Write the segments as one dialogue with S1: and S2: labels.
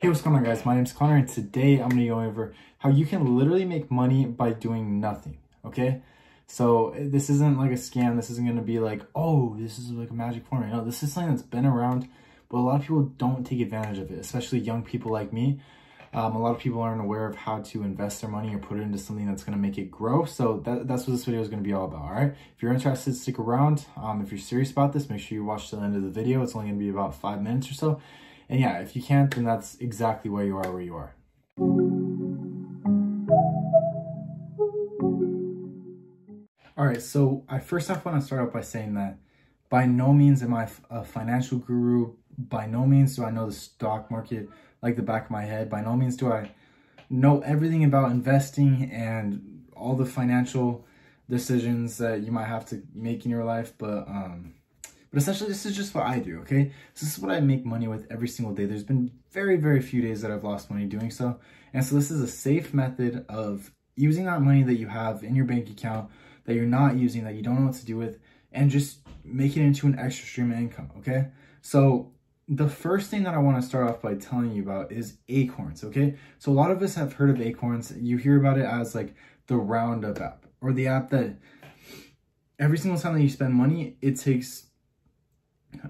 S1: Hey, what's going on guys? My name is Connor and today I'm going to go over how you can literally make money by doing nothing, okay? So this isn't like a scam. This isn't going to be like, oh, this is like a magic formula. No, this is something that's been around, but a lot of people don't take advantage of it, especially young people like me. Um, a lot of people aren't aware of how to invest their money or put it into something that's going to make it grow. So that, that's what this video is going to be all about, all right? If you're interested, stick around. Um, if you're serious about this, make sure you watch the end of the video. It's only going to be about five minutes or so. And yeah, if you can't, then that's exactly where you are where you are. All right, so I first off want to start out by saying that by no means am I a financial guru. By no means do I know the stock market like the back of my head. By no means do I know everything about investing and all the financial decisions that you might have to make in your life. But um, but essentially, this is just what I do, okay? So this is what I make money with every single day. There's been very, very few days that I've lost money doing so. And so this is a safe method of using that money that you have in your bank account that you're not using, that you don't know what to do with, and just make it into an extra stream of income, okay? So the first thing that I want to start off by telling you about is Acorns, okay? So a lot of us have heard of Acorns. You hear about it as like the Roundup app or the app that every single time that you spend money, it takes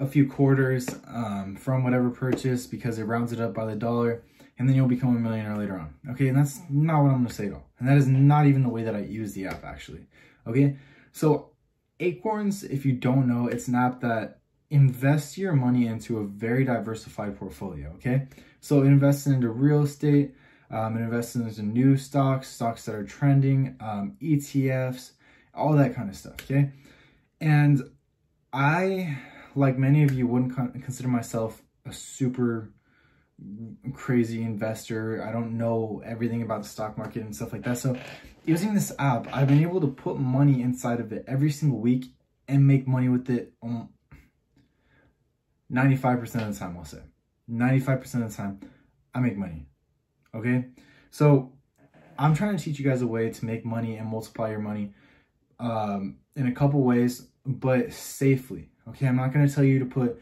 S1: a few quarters um, from whatever purchase because it rounds it up by the dollar and then you'll become a millionaire later on. Okay, and that's not what I'm gonna say at all. And that is not even the way that I use the app actually. Okay, so Acorns, if you don't know, it's an app that invests your money into a very diversified portfolio. Okay, so it invests into real estate, um, it invests into new stocks, stocks that are trending, um, ETFs, all that kind of stuff. Okay, and I like many of you, wouldn't consider myself a super crazy investor. I don't know everything about the stock market and stuff like that. So using this app, I've been able to put money inside of it every single week and make money with it 95% of the time, I'll say. 95% of the time, I make money. Okay? So I'm trying to teach you guys a way to make money and multiply your money um, in a couple ways, but safely. Okay, I'm not going to tell you to put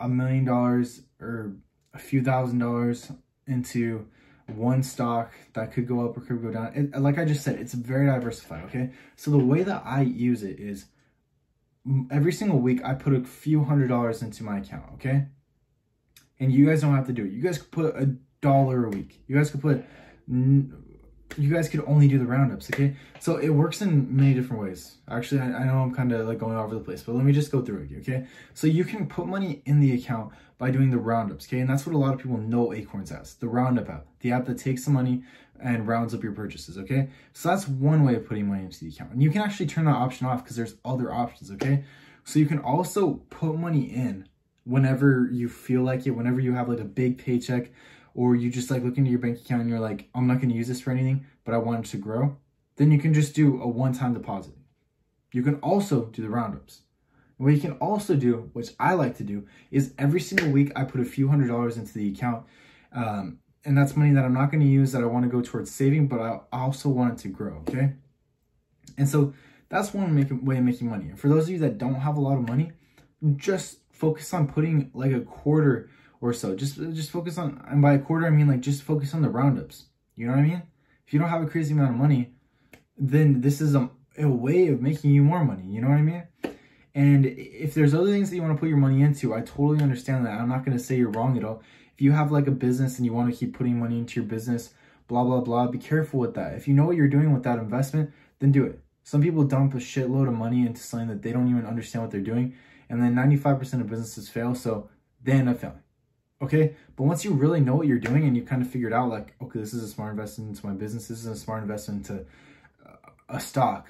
S1: a million dollars or a few thousand dollars into one stock that could go up or could go down. It, like I just said, it's very diversified, okay? So the way that I use it is every single week I put a few hundred dollars into my account, okay? And you guys don't have to do it. You guys could put a dollar a week. You guys could put you guys could only do the roundups, okay? So it works in many different ways. Actually, I, I know I'm kind of like going all over the place, but let me just go through it, okay? So you can put money in the account by doing the roundups, okay? And that's what a lot of people know Acorns as, the roundup app, the app that takes the money and rounds up your purchases, okay? So that's one way of putting money into the account. And you can actually turn that option off because there's other options, okay? So you can also put money in whenever you feel like it, whenever you have like a big paycheck, or you just like look into your bank account and you're like, I'm not going to use this for anything, but I want it to grow, then you can just do a one-time deposit. You can also do the roundups. And what you can also do, which I like to do, is every single week I put a few hundred dollars into the account. Um, and that's money that I'm not going to use that I want to go towards saving, but I also want it to grow, okay? And so that's one way of making money. And for those of you that don't have a lot of money, just focus on putting like a quarter or so. Just just focus on, and by a quarter, I mean like just focus on the roundups. You know what I mean? If you don't have a crazy amount of money, then this is a, a way of making you more money. You know what I mean? And if there's other things that you want to put your money into, I totally understand that. I'm not going to say you're wrong at all. If you have like a business and you want to keep putting money into your business, blah, blah, blah, be careful with that. If you know what you're doing with that investment, then do it. Some people dump a shitload of money into something that they don't even understand what they're doing. And then 95% of businesses fail, so end up failing okay? But once you really know what you're doing and you kind of figured out like, okay, this is a smart investment into my business, this is a smart investment into uh, a stock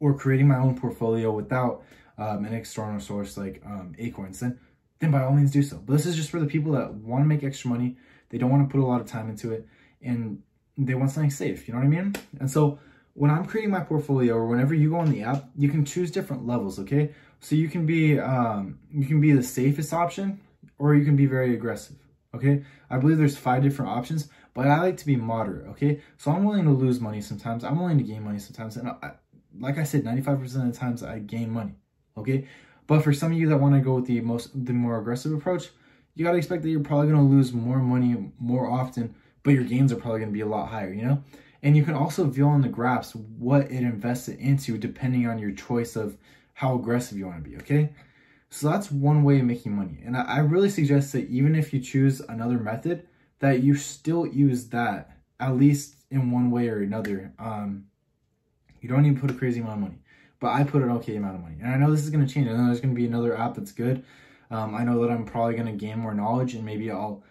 S1: or creating my own portfolio without um, an external source like um, Acorns, then, then by all means do so. But this is just for the people that want to make extra money. They don't want to put a lot of time into it and they want something safe, you know what I mean? And so when I'm creating my portfolio or whenever you go on the app, you can choose different levels, okay? So you can be, um, you can be the safest option or you can be very aggressive, okay? I believe there's five different options, but I like to be moderate, okay? So I'm willing to lose money sometimes. I'm willing to gain money sometimes. And I, like I said, 95% of the times I gain money, okay? But for some of you that want to go with the most, the more aggressive approach, you got to expect that you're probably going to lose more money more often, but your gains are probably going to be a lot higher, you know? And you can also view on the graphs what it invested into depending on your choice of how aggressive you want to be, okay? So that's one way of making money. And I really suggest that even if you choose another method, that you still use that at least in one way or another. Um, you don't even put a crazy amount of money, but I put an okay amount of money. And I know this is going to change. Know there's going to be another app that's good. Um, I know that I'm probably going to gain more knowledge and maybe I'll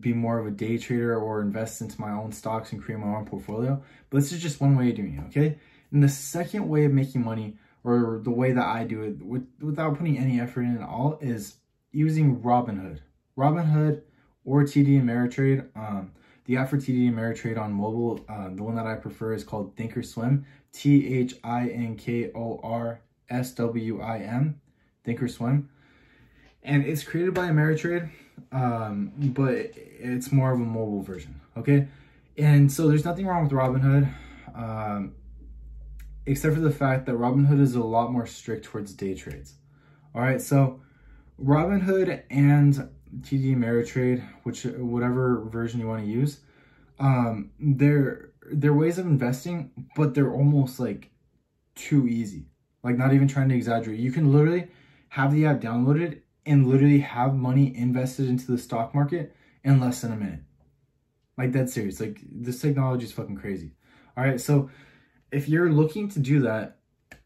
S1: be more of a day trader or invest into my own stocks and create my own portfolio. But this is just one way of doing it, okay? And the second way of making money or the way that I do it with, without putting any effort in at all is using Robinhood. Robinhood or TD Ameritrade. Um, the app for TD Ameritrade on mobile, uh, the one that I prefer is called Thinkorswim. T H I N K O R S W I M. Thinkorswim. And it's created by Ameritrade, um, but it's more of a mobile version. Okay. And so there's nothing wrong with Robinhood. Um, except for the fact that Robinhood is a lot more strict towards day trades. All right, so Robinhood and TD Ameritrade, which whatever version you want to use, um, they're they're ways of investing, but they're almost like too easy. Like not even trying to exaggerate. You can literally have the app downloaded and literally have money invested into the stock market in less than a minute. Like that serious. Like this technology is fucking crazy. All right, so if you're looking to do that,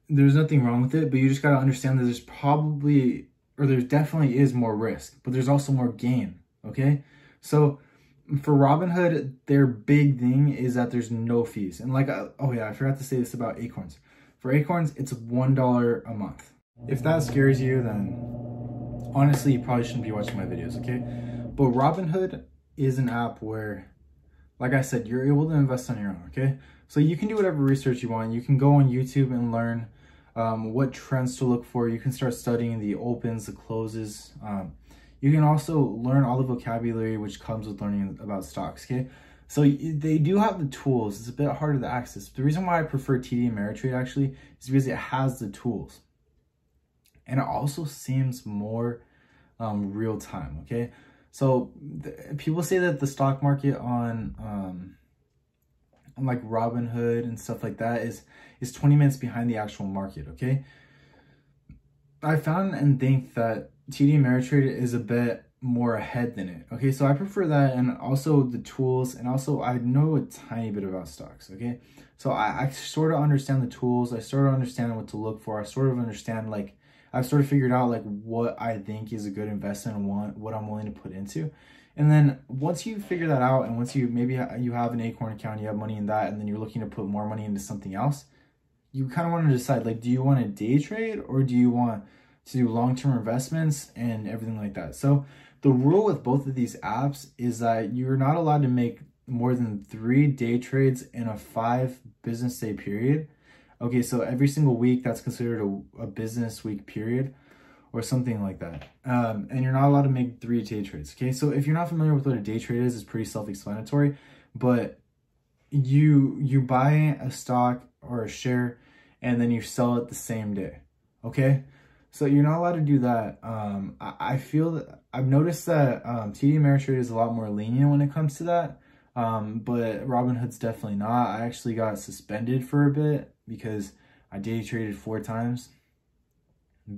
S1: there's nothing wrong with it, but you just got to understand that there's probably, or there definitely is more risk, but there's also more gain, okay? So for Robinhood, their big thing is that there's no fees. And like, uh, oh yeah, I forgot to say this about Acorns. For Acorns, it's $1 a month. If that scares you, then honestly, you probably shouldn't be watching my videos, okay? But Robinhood is an app where, like I said, you're able to invest on your own, okay? So you can do whatever research you want. You can go on YouTube and learn um, what trends to look for. You can start studying the opens, the closes. Um, you can also learn all the vocabulary which comes with learning about stocks, okay? So they do have the tools. It's a bit harder to access. The reason why I prefer TD Ameritrade actually is because it has the tools. And it also seems more um, real time, okay? So people say that the stock market on um, like Robinhood and stuff like that is is 20 minutes behind the actual market, okay? I found and think that TD Ameritrade is a bit more ahead than it. Okay, so I prefer that and also the tools and also I know a tiny bit about stocks, okay? So I, I sort of understand the tools, I sort of understand what to look for, I sort of understand like I've sort of figured out like what I think is a good investment and what, what I'm willing to put into. And then once you figure that out, and once you maybe you have an Acorn account, you have money in that, and then you're looking to put more money into something else, you kind of want to decide like, do you want to day trade or do you want to do long term investments and everything like that? So the rule with both of these apps is that you're not allowed to make more than three day trades in a five business day period. Okay, so every single week that's considered a, a business week period or something like that. Um, and you're not allowed to make three day trades. Okay, so if you're not familiar with what a day trade is, it's pretty self-explanatory. But you you buy a stock or a share, and then you sell it the same day. Okay, so you're not allowed to do that. Um, I, I feel that I've noticed that um, TD Ameritrade is a lot more lenient when it comes to that. Um, but Robinhood's definitely not. I actually got suspended for a bit because I day traded four times.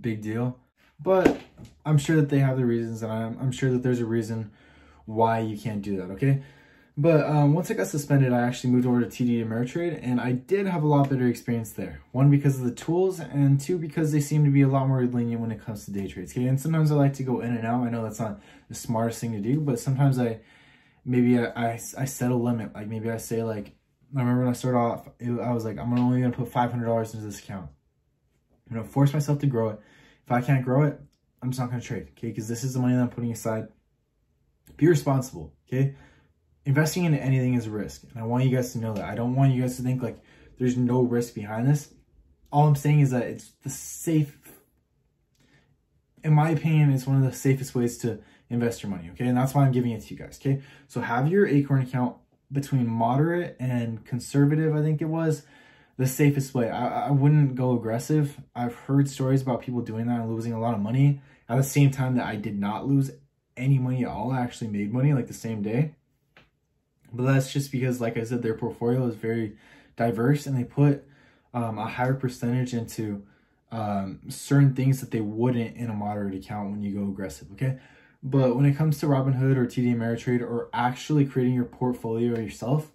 S1: Big deal. But I'm sure that they have the reasons, and I'm, I'm sure that there's a reason why you can't do that, okay? But um, once I got suspended, I actually moved over to TD Ameritrade, and I did have a lot better experience there. One, because of the tools, and two, because they seem to be a lot more lenient when it comes to day trades. Okay, and sometimes I like to go in and out. I know that's not the smartest thing to do, but sometimes I, maybe I, I, I set a limit. Like maybe I say like, I remember when I started off, it, I was like, I'm only gonna put $500 into this account. I'm gonna force myself to grow it. If I can't grow it, I'm just not going to trade, okay? Because this is the money that I'm putting aside. Be responsible, okay? Investing in anything is a risk. And I want you guys to know that. I don't want you guys to think like there's no risk behind this. All I'm saying is that it's the safe, in my opinion, it's one of the safest ways to invest your money, okay? And that's why I'm giving it to you guys, okay? So have your Acorn account between moderate and conservative, I think it was, the safest way. I, I wouldn't go aggressive. I've heard stories about people doing that and losing a lot of money at the same time that I did not lose any money at all. I actually made money like the same day. But that's just because, like I said, their portfolio is very diverse and they put um, a higher percentage into um, certain things that they wouldn't in a moderate account when you go aggressive, okay? But when it comes to Robinhood or TD Ameritrade or actually creating your portfolio yourself,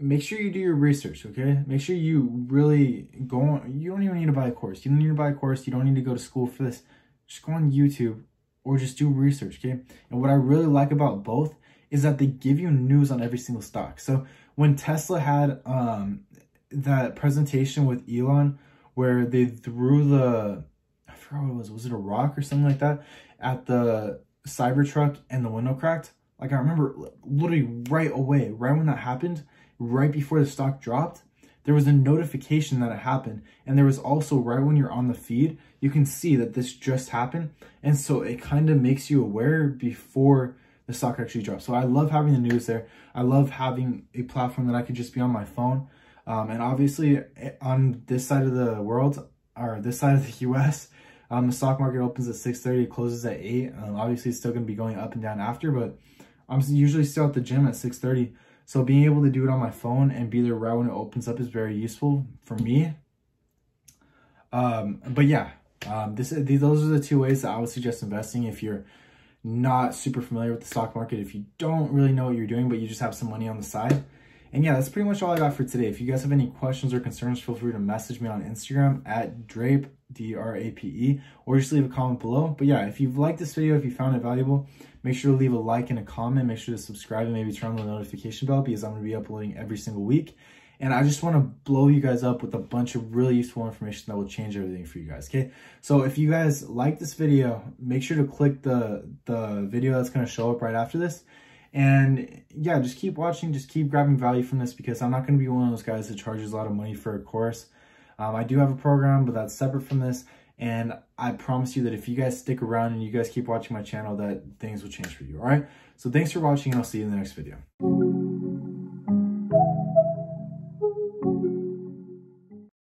S1: make sure you do your research, okay? Make sure you really go on. You don't even need to buy a course. You don't need to buy a course. You don't need to go to school for this. Just go on YouTube or just do research, okay? And what I really like about both is that they give you news on every single stock. So when Tesla had um, that presentation with Elon where they threw the, I forgot what it was, was it a rock or something like that at the Cybertruck and the window cracked? Like I remember literally right away, right when that happened, right before the stock dropped, there was a notification that it happened. And there was also right when you're on the feed, you can see that this just happened. And so it kind of makes you aware before the stock actually drops. So I love having the news there. I love having a platform that I could just be on my phone. Um, and obviously eh, on this side of the world, or this side of the US, um, the stock market opens at 6.30, it closes at 8. Um, obviously it's still going to be going up and down after, but I'm usually still at the gym at 6.30. So being able to do it on my phone and be there right when it opens up is very useful for me. Um, but yeah, um, this these, those are the two ways that I would suggest investing if you're not super familiar with the stock market, if you don't really know what you're doing, but you just have some money on the side. And yeah, that's pretty much all I got for today. If you guys have any questions or concerns, feel free to message me on Instagram at Drape, D-R-A-P-E, or just leave a comment below. But yeah, if you've liked this video, if you found it valuable, make sure to leave a like and a comment. Make sure to subscribe and maybe turn on the notification bell because I'm going to be uploading every single week. And I just want to blow you guys up with a bunch of really useful information that will change everything for you guys, okay? So if you guys like this video, make sure to click the, the video that's going to show up right after this. And yeah, just keep watching, just keep grabbing value from this because I'm not going to be one of those guys that charges a lot of money for a course. Um, I do have a program, but that's separate from this. And I promise you that if you guys stick around and you guys keep watching my channel, that things will change for you, all right? So thanks for watching, and I'll see you in the next video.